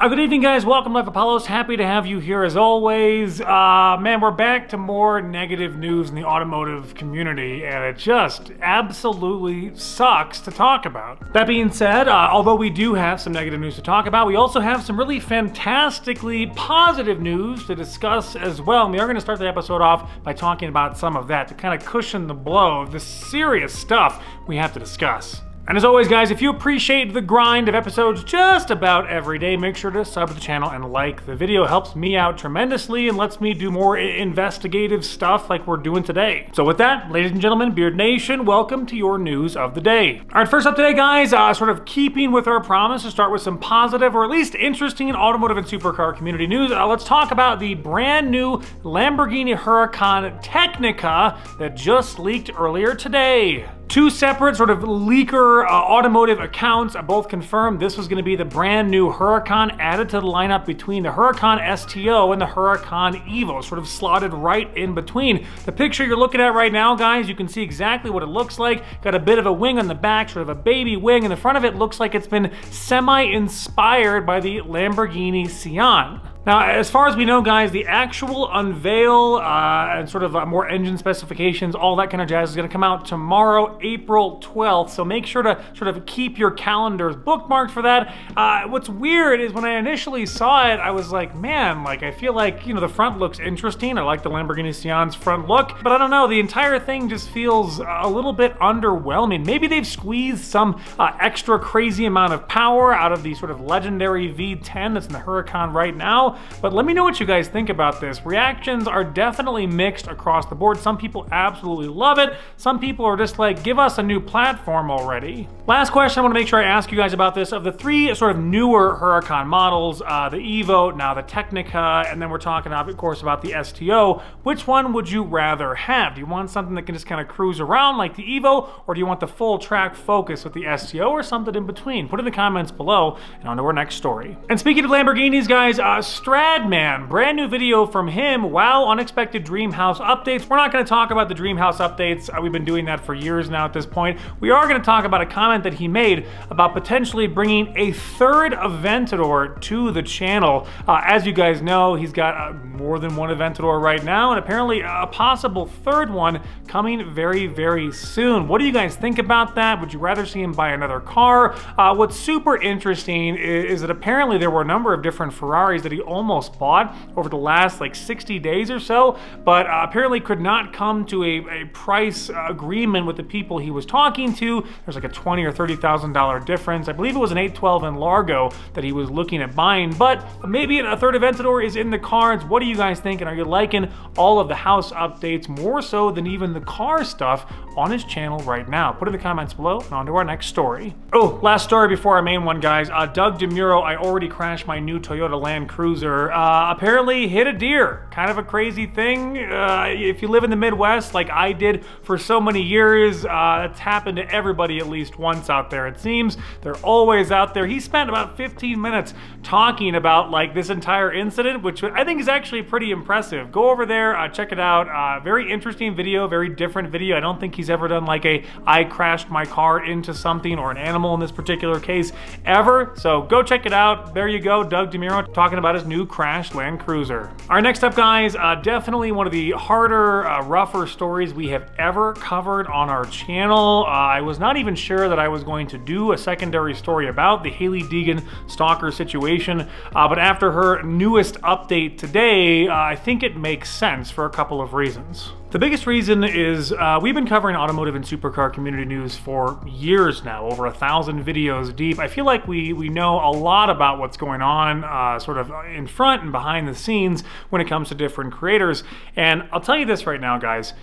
Uh, good evening, guys. Welcome to Life of Palos. Happy to have you here as always. Uh, man, we're back to more negative news in the automotive community, and it just absolutely sucks to talk about. That being said, uh, although we do have some negative news to talk about, we also have some really fantastically positive news to discuss as well. And we are going to start the episode off by talking about some of that to kind of cushion the blow of the serious stuff we have to discuss. And as always, guys, if you appreciate the grind of episodes just about every day, make sure to sub to the channel and like the video. It helps me out tremendously and lets me do more investigative stuff like we're doing today. So with that, ladies and gentlemen, Beard Nation, welcome to your news of the day. All right, first up today, guys, uh, sort of keeping with our promise to start with some positive or at least interesting automotive and supercar community news, uh, let's talk about the brand new Lamborghini Huracan Tecnica that just leaked earlier today. Two separate sort of leaker uh, automotive accounts both confirmed this was going to be the brand new Huracan added to the lineup between the Huracan STO and the Huracan Evo, sort of slotted right in between. The picture you're looking at right now, guys, you can see exactly what it looks like. Got a bit of a wing on the back, sort of a baby wing, and the front of it looks like it's been semi-inspired by the Lamborghini Sián. Now, as far as we know, guys, the actual unveil uh, and sort of uh, more engine specifications, all that kind of jazz is going to come out tomorrow, April 12th. So make sure to sort of keep your calendars bookmarked for that. Uh, what's weird is when I initially saw it, I was like, man, like I feel like, you know, the front looks interesting. I like the Lamborghini Sián's front look, but I don't know, the entire thing just feels a little bit underwhelming. Maybe they've squeezed some uh, extra crazy amount of power out of the sort of legendary V10 that's in the Huracan right now. But let me know what you guys think about this. Reactions are definitely mixed across the board. Some people absolutely love it. Some people are just like, give us a new platform already. Last question I want to make sure I ask you guys about this. Of the three sort of newer Huracan models, uh, the Evo, now the Tecnica, and then we're talking, of course, about the STO, which one would you rather have? Do you want something that can just kind of cruise around like the Evo, or do you want the full track focus with the STO, or something in between? Put in the comments below, and on to our next story. And speaking of Lamborghinis, guys, uh, Stradman, brand new video from him. Wow, unexpected Dreamhouse updates. We're not going to talk about the Dreamhouse updates. Uh, we've been doing that for years now at this point. We are going to talk about a comment that he made about potentially bringing a third Aventador to the channel. Uh, as you guys know, he's got uh, more than one Aventador right now, and apparently a possible third one coming very, very soon. What do you guys think about that? Would you rather see him buy another car? Uh, what's super interesting is, is that apparently there were a number of different Ferraris that he almost bought over the last like 60 days or so, but uh, apparently could not come to a, a price agreement with the people he was talking to. There's like a 20 or $30,000 difference. I believe it was an 812 in Largo that he was looking at buying, but maybe a third Aventador is in the cards. What do you guys think? And are you liking all of the house updates more so than even the car stuff on his channel right now? Put in the comments below and on to our next story. Oh, last story before our main one, guys. Uh, Doug DeMuro, I already crashed my new Toyota Land Cruiser. Uh, apparently hit a deer. Kind of a crazy thing. Uh, if you live in the Midwest like I did for so many years, uh, it's happened to everybody at least once out there. It seems they're always out there. He spent about 15 minutes talking about like this entire incident, which I think is actually pretty impressive. Go over there, uh, check it out. Uh, very interesting video, very different video. I don't think he's ever done like a I crashed my car into something or an animal in this particular case ever. So go check it out. There you go, Doug DeMuro talking about his new crashed Land Cruiser. All right, next up guys, uh, definitely one of the harder, uh, rougher stories we have ever covered on our channel. Uh, I was not even sure that I was going to do a secondary story about the Hailie Deegan stalker situation, uh, but after her newest update today, uh, I think it makes sense for a couple of reasons. The biggest reason is uh, we've been covering automotive and supercar community news for years now, over a thousand videos deep. I feel like we, we know a lot about what's going on uh, sort of in front and behind the scenes when it comes to different creators. And I'll tell you this right now, guys.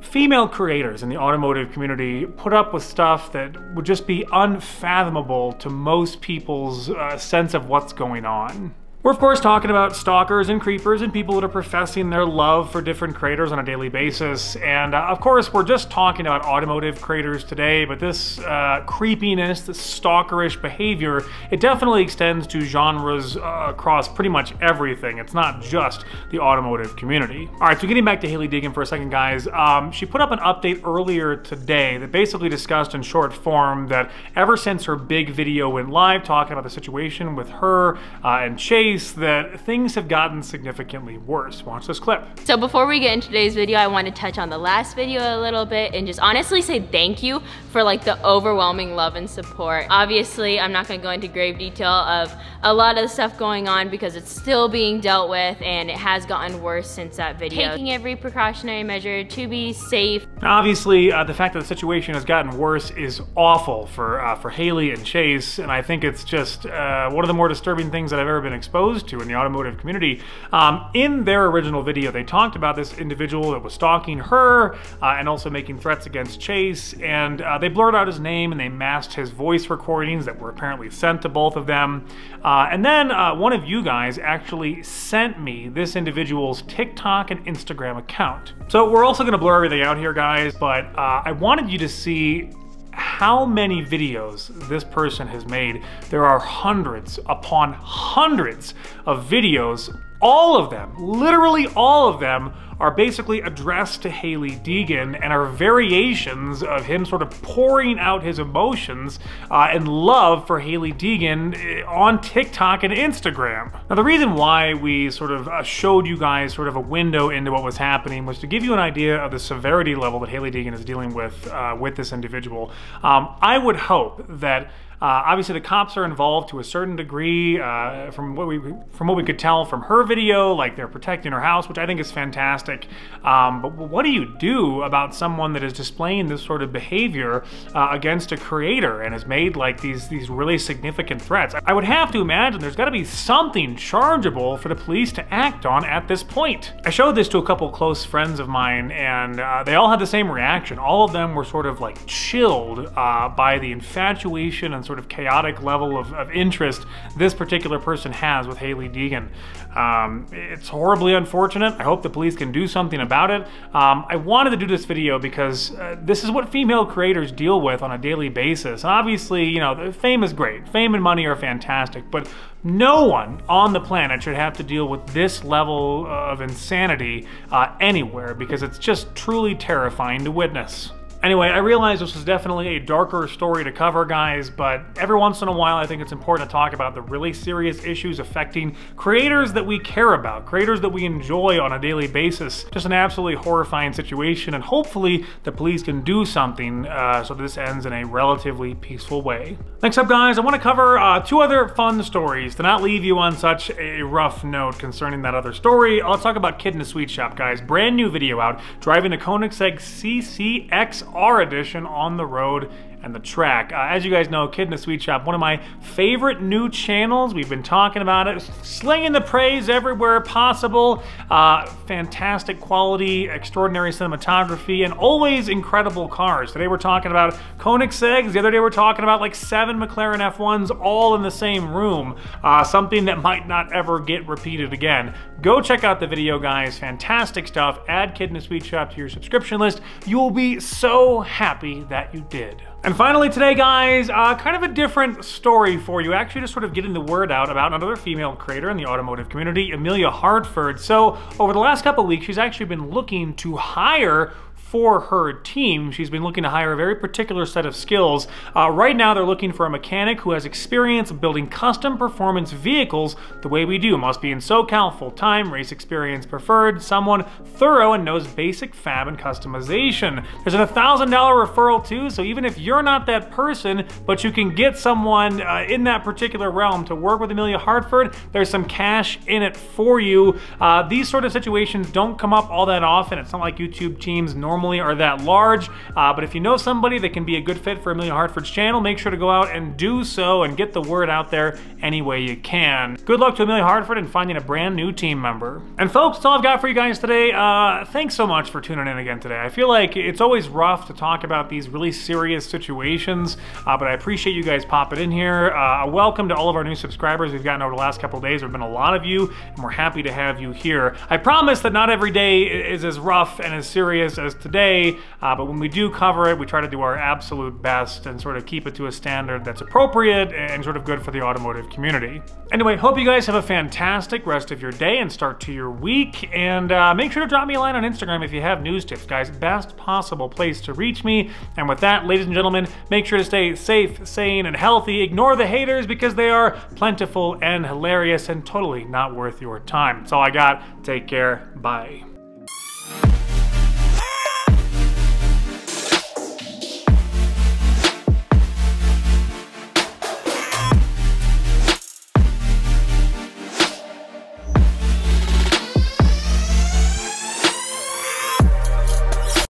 Female creators in the automotive community put up with stuff that would just be unfathomable to most people's uh, sense of what's going on. We're of course talking about stalkers and creepers and people that are professing their love for different creators on a daily basis. And uh, of course, we're just talking about automotive creators today, but this uh, creepiness, this stalkerish behavior, it definitely extends to genres uh, across pretty much everything. It's not just the automotive community. All right, so getting back to Hailie Deegan for a second, guys, um, she put up an update earlier today that basically discussed in short form that ever since her big video went live talking about the situation with her uh, and Chase case that things have gotten significantly worse. Watch this clip. So before we get into today's video, I want to touch on the last video a little bit and just honestly say thank you for like the overwhelming love and support. Obviously, I'm not gonna go into grave detail of a lot of the stuff going on because it's still being dealt with and it has gotten worse since that video. Taking every precautionary measure to be safe. Obviously, uh, the fact that the situation has gotten worse is awful for, uh, for Hailie and Chase, and I think it's just uh, one of the more disturbing things that I've ever been exposed exposed to in the automotive community. Um, in their original video, they talked about this individual that was stalking her uh, and also making threats against Chase, and uh, they blurred out his name and they masked his voice recordings that were apparently sent to both of them. Uh, and then uh, one of you guys actually sent me this individual's TikTok and Instagram account. So we're also gonna blur everything out here, guys, but uh, I wanted you to see how many videos this person has made. There are hundreds upon hundreds of videos all of them, literally all of them, are basically addressed to Hailie Deegan and are variations of him sort of pouring out his emotions uh, and love for Hailie Deegan eh, on TikTok and Instagram. Now, the reason why we sort of uh, showed you guys sort of a window into what was happening was to give you an idea of the severity level that Hailie Deegan is dealing with uh, with this individual. Um, I would hope that obviously, the cops are involved to a certain degree. Uh, from what we from what we could tell from her video, like they're protecting her house, which I think is fantastic. Um, but what do you do about someone that is displaying this sort of behavior uh, against a creator and has made like these these really significant threats? I would have to imagine there's got to be something chargeable for the police to act on at this point. I showed this to a couple close friends of mine, and uh, they all had the same reaction. All of them were sort of like chilled uh, by the infatuation and sort of chaotic level of, of interest this particular person has with Hailie Deegan. Um, it's horribly unfortunate. I hope the police can do something about it. Um, I wanted to do this video because uh, this is what female creators deal with on a daily basis. And obviously, you know, fame is great. Fame and money are fantastic, but no one on the planet should have to deal with this level of insanity uh, anywhere because it's just truly terrifying to witness. Anyway, I realize this was definitely a darker story to cover, guys, but every once in a while I think it's important to talk about the really serious issues affecting creators that we care about, creators that we enjoy on a daily basis. Just an absolutely horrifying situation, and hopefully the police can do something uh, so this ends in a relatively peaceful way. Next up, guys, I want to cover uh, two other fun stories to not leave you on such a rough note concerning that other story. Let's talk about Kidd in a Sweet Shop, guys. Brand new video out, driving a Koenigsegg CCX R edition on the road and the track. Uh, as you guys know, Kidd in a Sweet Shop, one of my favorite new channels. We've been talking about it, slinging the praise everywhere possible. Uh, fantastic quality, extraordinary cinematography, and always incredible cars. Today we're talking about Koenigsegg's. The other day we're talking about like seven McLaren F1s all in the same room. Uh, something that might not ever get repeated again. Go check out the video, guys. Fantastic stuff. Add Kidd in a Sweet Shop to your subscription list. You will be so happy that you did. And finally today, guys, uh, kind of a different story for you. Actually, just sort of getting the word out about another female creator in the automotive community, Emelia Hartford. So over the last couple weeks, she's actually been looking to hire for her team. She's been looking to hire a very particular set of skills. Uh, right now, they're looking for a mechanic who has experience building custom performance vehicles the way we do. Must be in SoCal full-time, race experience preferred, someone thorough and knows basic fab and customization. There's a $1,000 referral too, so even if you're not that person, but you can get someone uh, in that particular realm to work with Emelia Hartford, there's some cash in it for you. Uh, these sort of situations don't come up all that often. It's not like YouTube teams normally normally are that large. Uh, but if you know somebody that can be a good fit for Emelia Hartford's channel, make sure to go out and do so and get the word out there any way you can. Good luck to Emelia Hartford in finding a brand new team member. And folks, that's all I've got for you guys today. Uh, thanks so much for tuning in again today. I feel like it's always rough to talk about these really serious situations, uh, but I appreciate you guys popping in here. Uh, welcome to all of our new subscribers we've gotten over the last couple days. There have been a lot of you, and we're happy to have you here. I promise that not every day is as rough and as serious as today, uh, but when we do cover it, we try to do our absolute best and sort of keep it to a standard that's appropriate and sort of good for the automotive community. Anyway, hope you guys have a fantastic rest of your day and start to your week, and uh, make sure to drop me a line on Instagram if you have news tips, guys. Best possible place to reach me. And with that, ladies and gentlemen, make sure to stay safe, sane, and healthy. Ignore the haters because they are plentiful and hilarious and totally not worth your time. That's all I got. Take care. Bye.